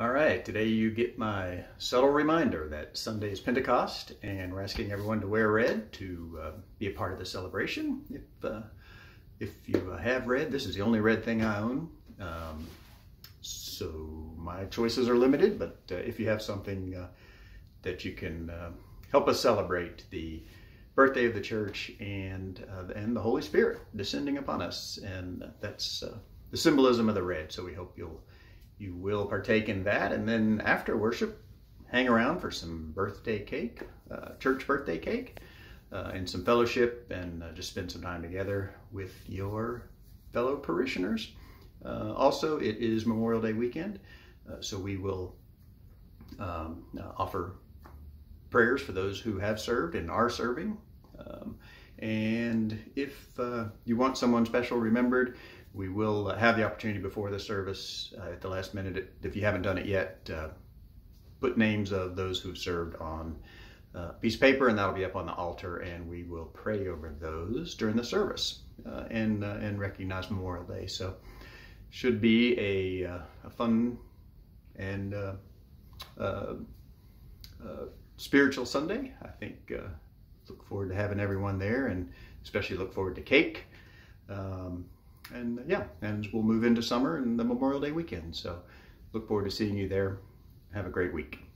All right, today you get my subtle reminder that Sunday is Pentecost, and we're asking everyone to wear red to uh, be a part of the celebration. If uh, if you have red, this is the only red thing I own, um, so my choices are limited. But uh, if you have something uh, that you can uh, help us celebrate the birthday of the church and uh, and the Holy Spirit descending upon us, and that's the symbolism of the red. So we hope you'll you will partake in that. And then after worship, hang around for some birthday cake, uh, church birthday cake, uh, and some fellowship, and uh, just spend some time together with your fellow parishioners. Uh, also, it is Memorial Day weekend, uh, so we will um, uh, offer prayers for those who have served and are serving. Um, and if you want someone special remembered, we will uh, have the opportunity before the service uh, at the last minute, if you haven't done it yet, uh, put names of those who've served on a piece of paper and that'll be up on the altar and we will pray over those during the service uh, and, uh, and recognize Memorial Day. So should be a, uh, a fun and spiritual Sunday. I think look forward to having everyone there and especially look forward to cake. Um, and yeah, and we'll move into summer and the Memorial Day weekend. So look forward to seeing you there. Have a great week.